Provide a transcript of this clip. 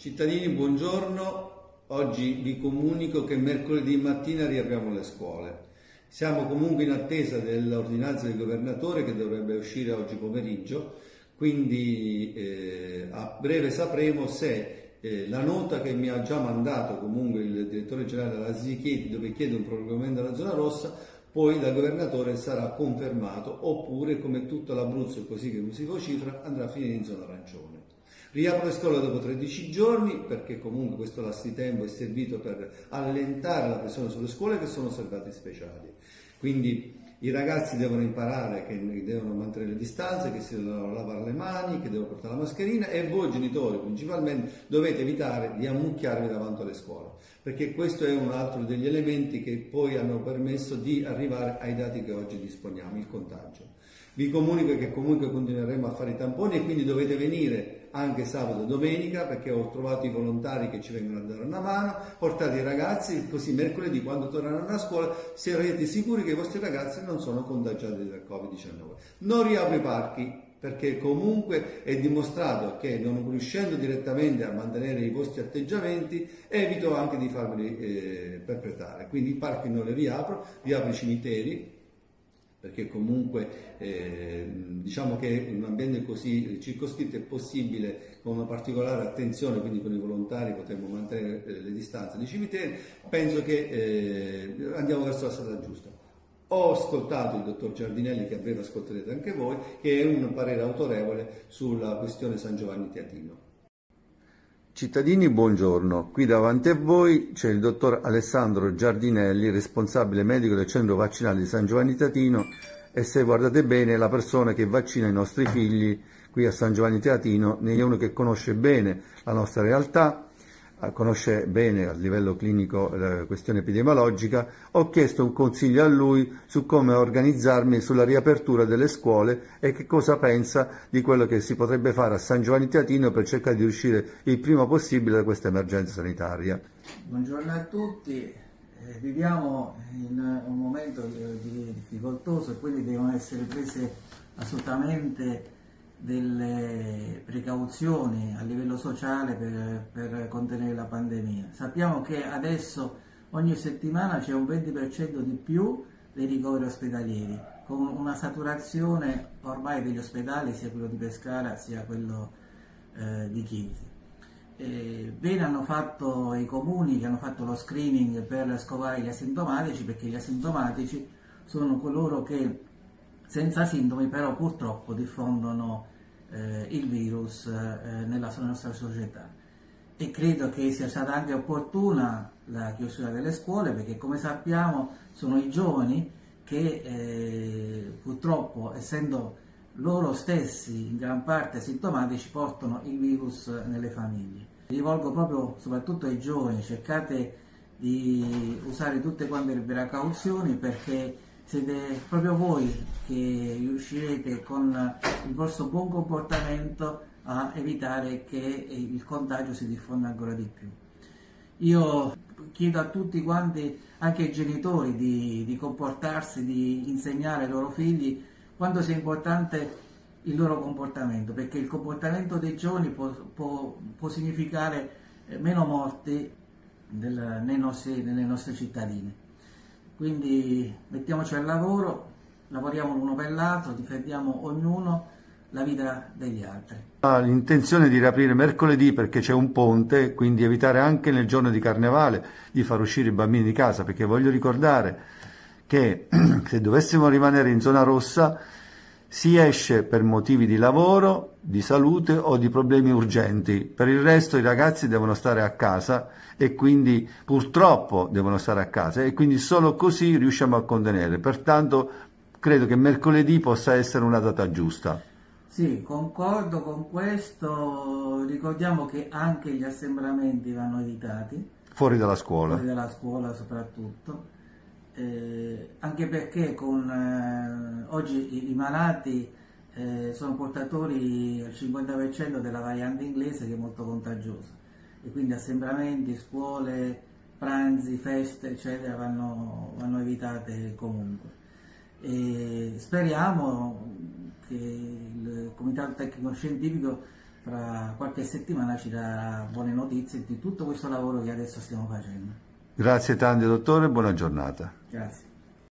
Cittadini, buongiorno. Oggi vi comunico che mercoledì mattina riapriamo le scuole. Siamo comunque in attesa dell'ordinanza del governatore che dovrebbe uscire oggi pomeriggio, quindi eh, a breve sapremo se eh, la nota che mi ha già mandato comunque il direttore generale della Zichieti dove chiede un prolungamento della zona rossa poi dal governatore sarà confermato oppure come tutto l'Abruzzo così che si vocifera andrà a finire in zona arancione. Riapro le scuole dopo 13 giorni perché comunque questo tempo è servito per allentare la pressione sulle scuole che sono serviti speciali. Quindi i ragazzi devono imparare che devono mantenere le distanze, che si devono lavare le mani, che devono portare la mascherina e voi genitori principalmente dovete evitare di ammucchiarvi davanti alle scuole, perché questo è un altro degli elementi che poi hanno permesso di arrivare ai dati che oggi disponiamo, il contagio. Vi comunico che comunque continueremo a fare i tamponi e quindi dovete venire anche sabato e domenica perché ho trovato i volontari che ci vengono a dare una mano, portate i ragazzi così mercoledì quando torneranno a scuola sarete sicuri che i vostri ragazzi non sono contagiati dal Covid-19. Non riapro i parchi perché comunque è dimostrato che non riuscendo direttamente a mantenere i vostri atteggiamenti evito anche di farveli eh, perpetrare. Quindi i parchi non li riapro, riapro i cimiteri perché comunque eh, diciamo che in un ambiente così circoscritto è possibile con una particolare attenzione, quindi con i volontari potremmo mantenere eh, le distanze dei cimiteri, penso che eh, andiamo verso la strada giusta. Ho ascoltato il dottor Giardinelli, che a breve ascolterete anche voi, che è un parere autorevole sulla questione San Giovanni Teatino. Cittadini, buongiorno. Qui davanti a voi c'è il dottor Alessandro Giardinelli, responsabile medico del centro vaccinale di San Giovanni Teatino e se guardate bene è la persona che vaccina i nostri figli qui a San Giovanni Teatino, è uno che conosce bene la nostra realtà conosce bene a livello clinico la questione epidemiologica, ho chiesto un consiglio a lui su come organizzarmi sulla riapertura delle scuole e che cosa pensa di quello che si potrebbe fare a San Giovanni Teatino per cercare di uscire il prima possibile da questa emergenza sanitaria. Buongiorno a tutti, eh, viviamo in un momento di difficoltoso e quindi devono essere prese assolutamente delle precauzioni a livello sociale per, per, contenere la pandemia. Sappiamo che adesso ogni settimana c'è un 20% di più dei ricoveri ospedalieri, con una saturazione ormai degli ospedali, sia quello di Pescara sia quello eh, di Chieti. Eh, bene hanno fatto i comuni che hanno fatto lo screening per scovare gli asintomatici, perché gli asintomatici sono coloro che senza sintomi però purtroppo diffondono eh, il virus eh, nella nostra società e credo che sia stata anche opportuna la chiusura delle scuole perché come sappiamo sono i giovani che eh, purtroppo essendo loro stessi in gran parte sintomatici portano il virus nelle famiglie. Rivolgo proprio soprattutto ai giovani, cercate di usare tutte quante le precauzioni perché siete proprio voi che riuscirete con il vostro buon comportamento a evitare che il contagio si diffonda ancora di più. Io chiedo a tutti quanti, anche ai genitori, di, di comportarsi, di insegnare ai loro figli quanto sia importante il loro comportamento, perché il comportamento dei giovani può, può, può significare meno morti del, nei nostri, nelle nostre cittadine. Quindi mettiamoci al lavoro, lavoriamo l'uno per l'altro, difendiamo ognuno la vita degli altri. L'intenzione di riaprire mercoledì perché c'è un ponte, quindi evitare anche nel giorno di carnevale di far uscire i bambini di casa, perché voglio ricordare che se dovessimo rimanere in zona rossa si esce per motivi di lavoro, di salute o di problemi urgenti. Per il resto i ragazzi devono stare a casa e quindi purtroppo devono stare a casa e quindi solo così riusciamo a contenere. Pertanto credo che mercoledì possa essere una data giusta. Sì, concordo con questo. Ricordiamo che anche gli assembramenti vanno evitati. Fuori dalla scuola. Fuori dalla scuola soprattutto eh, anche perché con, eh, oggi i, malati eh, sono portatori al 50% della variante inglese che è molto contagiosa e quindi assembramenti, scuole, pranzi, feste eccetera vanno, vanno evitate comunque. E speriamo che il Comitato Tecnico Scientifico fra qualche settimana ci darà buone notizie di tutto questo lavoro che adesso stiamo facendo. Grazie tante dottore, buona giornata. Grazie.